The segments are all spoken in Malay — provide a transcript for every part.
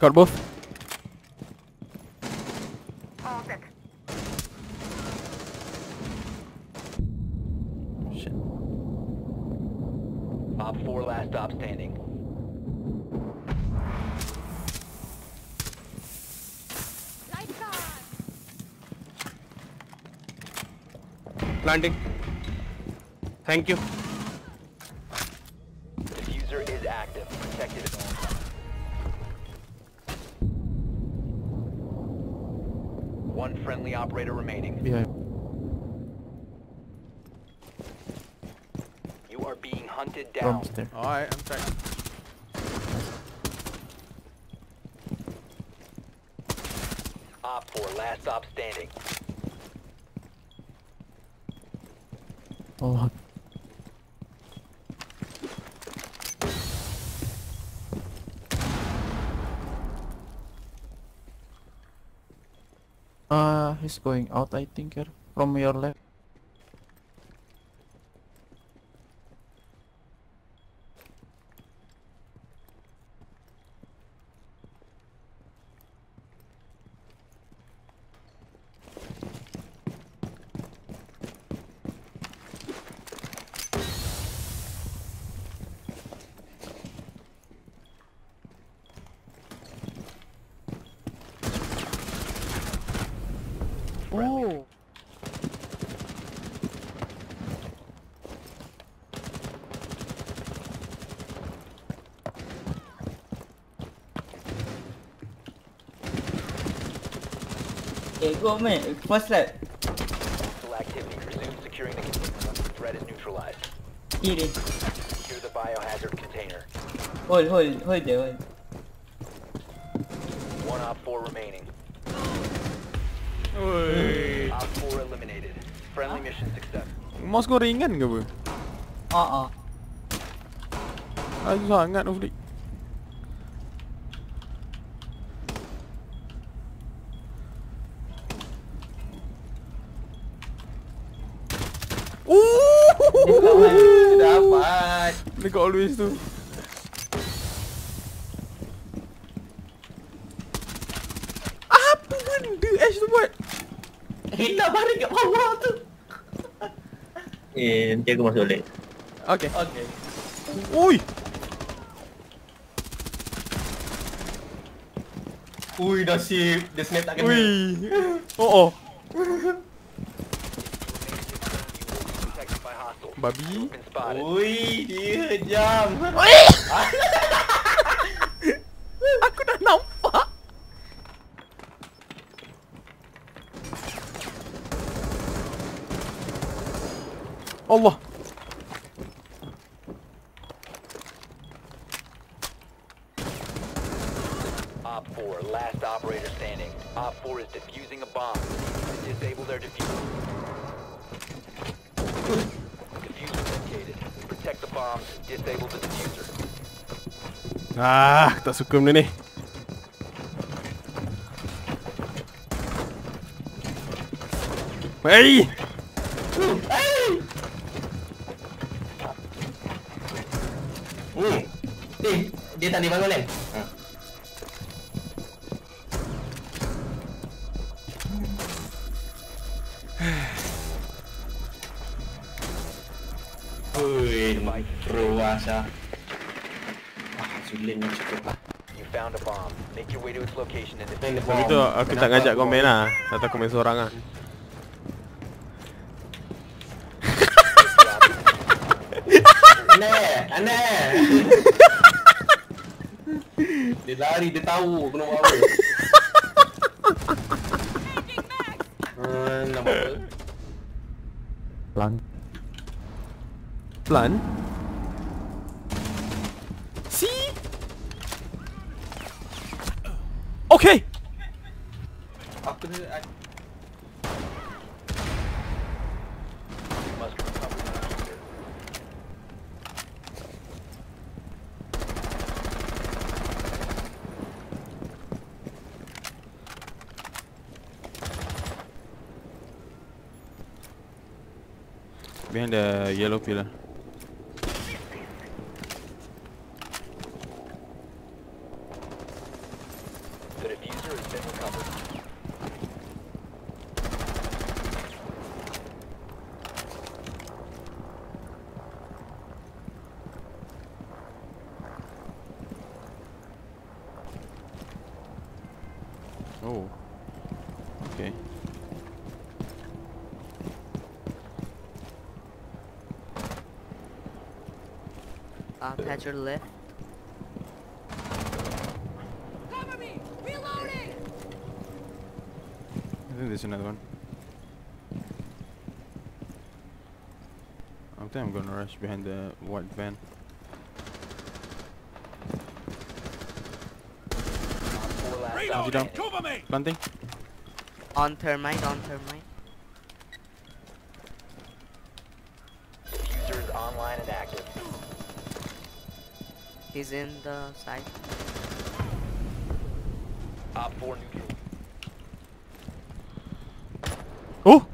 Got both. Shit. Op 4 last stop standing. Planting. Thank you. Operator remaining. Behind. You are being hunted From down. stair. Alright, I'm trying. Op 4 last stop standing. Oh. Uh, he's going out, I think, from your left. Okay, go man. First lap. Hostile activity. Resume securing the container once the threat is neutralized. Kiri. Secure the biohazard container. Hold, hold, hold there, hold. One Op 4 remaining. Oi. Op 4 eliminated. Friendly mission success. Mouse kau ringan ke apa? Ah ah. Laju sangat tu Ooh! Dapat. Dekat always tu. Apa benda Ash tu buat? Hilang baring kat bawah tu. Eh, nanti aku masuk balik. Okay. Okay. Ui! Ui, dah sip. Dia snap tak kena. Ui! Oh oh. Babi. Been spotted. Ui, dia jam. Aku dah nampak. Allah. Op 4, last operator standing. Op 4 is defusing a bomb. Disable their diffuser. Diffuser Ah, tak suka benda ni. Hey! Hmm. Eh, dia tak boleh bangun kan? Ui, ruas ah. Ah, sulit nak cukup lah. You found a bomb. Make your way to its location and defuse the aku tak ngajak kau main lah. Atau kau main seorang lah. Aneh, aneh. dia lari, dia tahu aku nak buat apa. Hmm, nak buat apa? Pelan. Pelan? See? Okay! Aku ni You must recover the diffuser. Behind the yellow pillar. Oh. Okay. Uh, patch your left. Cover me! Reloading! I think there's another one. I think I'm gonna rush behind the white van. How's op he down? standing. Planting. On termite, on termite. Is online and active. He's in the side. Op 4 neutral. Oh!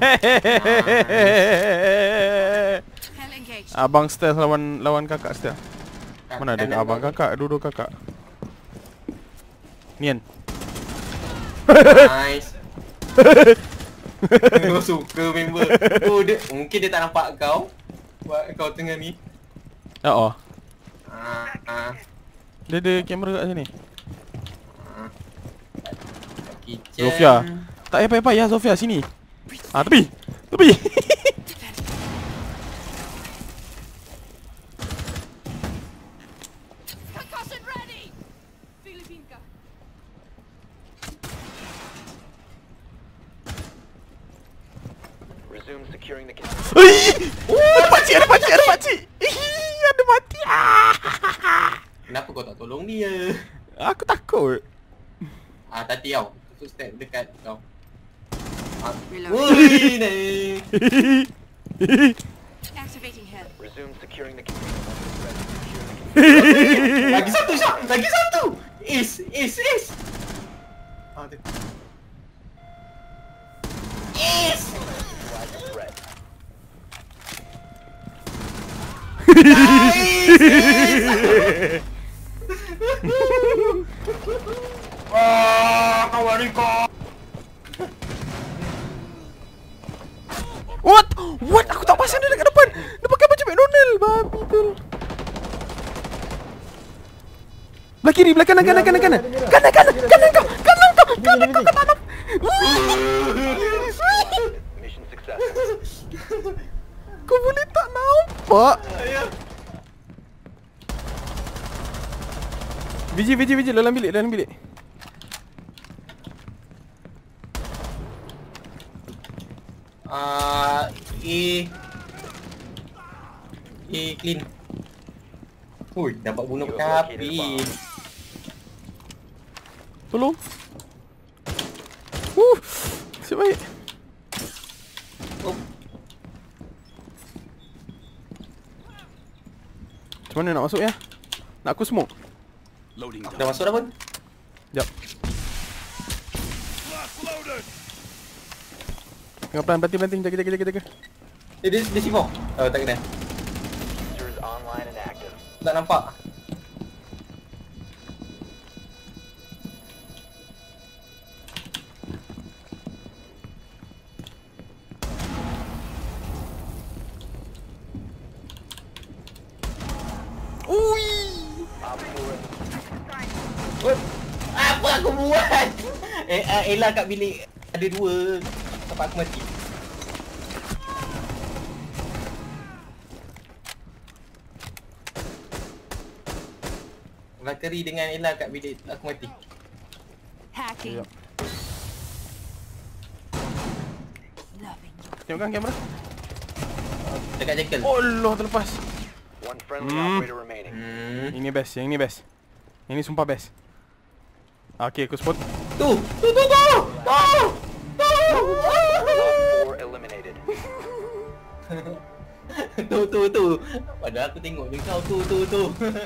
Hell engaged. abang stealth lawan lawan kakak stealth. Mana ada Kanan abang bawah. kakak, dua-dua kakak. Nian. Nice. kau suka member. Oh dia mungkin dia tak nampak kau. Buat kau tengah ni. Ya oh. Ah, ah, Dia ada kamera kat sini. ah. Kitchen. Zofia. Tak payah payah ya Zofia sini. Ah tepi. Tepi. Concussion ready! Filipinka. Resume securing the con- Ui! Oh, ada pakcik, ada pakcik, ada pakcik. Ih, ada mati. Ah. Kenapa kau tak tolong dia? Aku takut. Ah tadi tau. Footstep dekat kau. Ah. Woi, ni. Activating. Resume securing the. Lagi satu Syah. Lagi satu. Is, is, is. Ah. Is. Neutralize the threat. Kau. What? What? Aku tak pasang dia dekat depan. Dia pakai baju McDonald. Babi tu. Belah kiri, belah kanan, kanan, kanan, kanan. Kanan, kanan, kanan kau. Kanan kau. Kanan kau, kanan. Mission successful. Kau boleh tak nampak? Vijay, Vijay, Vijay. Dalam bilik, dalam bilik. Ah, A. A clean. Hui, dapat bunuh pakai have api. Tolong. Uh, Nasib baik. Oh, mana nak masuk ya? Nak aku smoke? dah masuk dah pun? Jap. Tengah pelan, banting, banting. Jaga, jaga, jaga, jaga. Eh, dia, dia C4. Oh, tak kena. Tak nampak. Aku buat? Eh, uh, Ella kat bilik ada dua. Sampai aku mati. Valkyrie dengan Ella kat bilik aku mati. Hacking. Yep. You. Tengokkan kamera. Dekat Jekyll. Oh, Allah terlepas. One friendly Hmm. operator remaining. Hmm. Ini best, yang ini best. Yang ini sumpah best. Okay, aku spot. Tu, tu, tu, tu. Tu. Tu. Op 4 eliminated. Tu, tu, tu. Padahal aku tengok je kau tu, tu, tu.